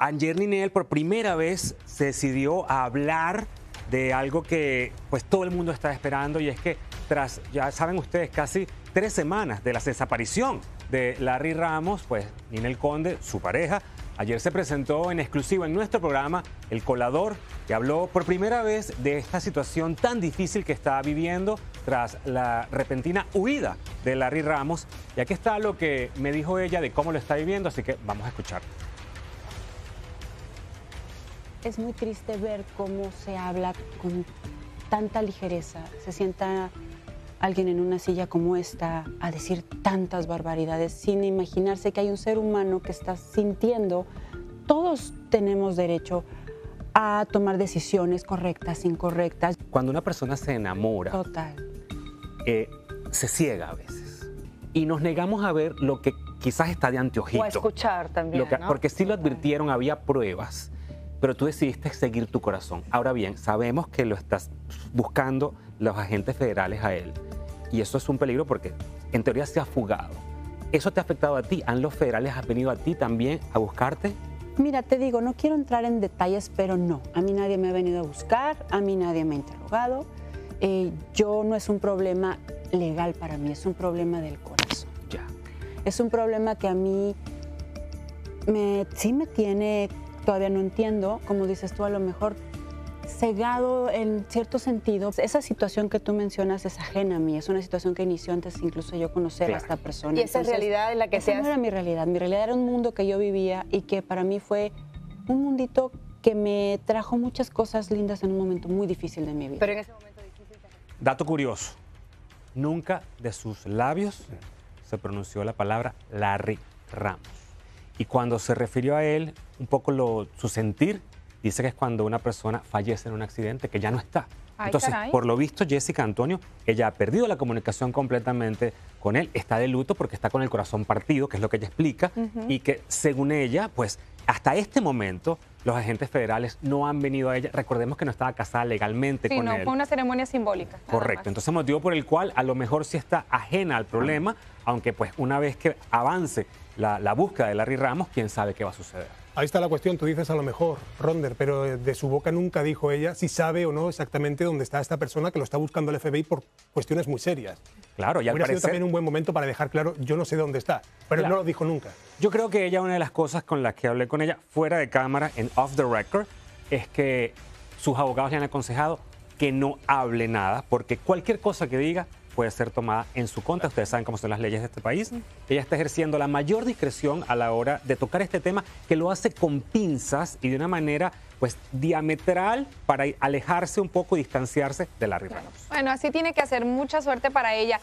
Ayer Ninel por primera vez se decidió a hablar de algo que pues todo el mundo está esperando y es que tras, ya saben ustedes, casi tres semanas de la desaparición de Larry Ramos, pues Ninel Conde, su pareja, ayer se presentó en exclusiva en nuestro programa El Colador, que habló por primera vez de esta situación tan difícil que está viviendo tras la repentina huida de Larry Ramos. Y aquí está lo que me dijo ella de cómo lo está viviendo, así que vamos a escuchar es muy triste ver cómo se habla con tanta ligereza. Se sienta alguien en una silla como esta a decir tantas barbaridades sin imaginarse que hay un ser humano que está sintiendo. Todos tenemos derecho a tomar decisiones correctas, incorrectas. Cuando una persona se enamora, Total. Eh, se ciega a veces y nos negamos a ver lo que quizás está de anteojito. O a escuchar también. ¿no? Porque sí lo advirtieron, había pruebas pero tú decidiste seguir tu corazón. Ahora bien, sabemos que lo estás buscando los agentes federales a él. Y eso es un peligro porque en teoría se ha fugado. ¿Eso te ha afectado a ti? ¿Han los federales venido a ti también a buscarte? Mira, te digo, no quiero entrar en detalles, pero no. A mí nadie me ha venido a buscar, a mí nadie me ha interrogado. Eh, yo no es un problema legal para mí, es un problema del corazón. Ya. Es un problema que a mí me, sí me tiene todavía no entiendo, como dices tú, a lo mejor cegado en cierto sentido. Esa situación que tú mencionas es ajena a mí, es una situación que inició antes incluso yo conocer a esta persona. Y esa realidad en la que se no era mi realidad, mi realidad era un mundo que yo vivía y que para mí fue un mundito que me trajo muchas cosas lindas en un momento muy difícil de mi vida. Pero en ese momento difícil. Dato curioso, nunca de sus labios se pronunció la palabra Larry Ramos. Y cuando se refirió a él, un poco lo, su sentir, dice que es cuando una persona fallece en un accidente que ya no está. Entonces, por lo visto, Jessica Antonio, ella ha perdido la comunicación completamente con él, está de luto porque está con el corazón partido, que es lo que ella explica, y que según ella, pues hasta este momento los agentes federales no han venido a ella. Recordemos que no estaba casada legalmente con no, él. fue una ceremonia simbólica. Correcto. Entonces, motivo por el cual a lo mejor sí está ajena al problema, aunque pues una vez que avance la, la búsqueda de Larry Ramos, quién sabe qué va a suceder. Ahí está la cuestión, tú dices a lo mejor, Ronder, pero de su boca nunca dijo ella si sabe o no exactamente dónde está esta persona que lo está buscando el FBI por cuestiones muy serias. Claro, ya Hubiera sido también un buen momento para dejar claro, yo no sé dónde está, pero no lo dijo nunca. Yo creo que ella, una de las cosas con las que hablé con ella fuera de cámara, en off the record, es que sus abogados le han aconsejado que no hable nada, porque cualquier cosa que diga puede ser tomada en su contra. Ustedes saben cómo son las leyes de este país. Ella está ejerciendo la mayor discreción a la hora de tocar este tema, que lo hace con pinzas y de una manera pues diametral para alejarse un poco y distanciarse de la Ramos. Bueno, así tiene que hacer mucha suerte para ella.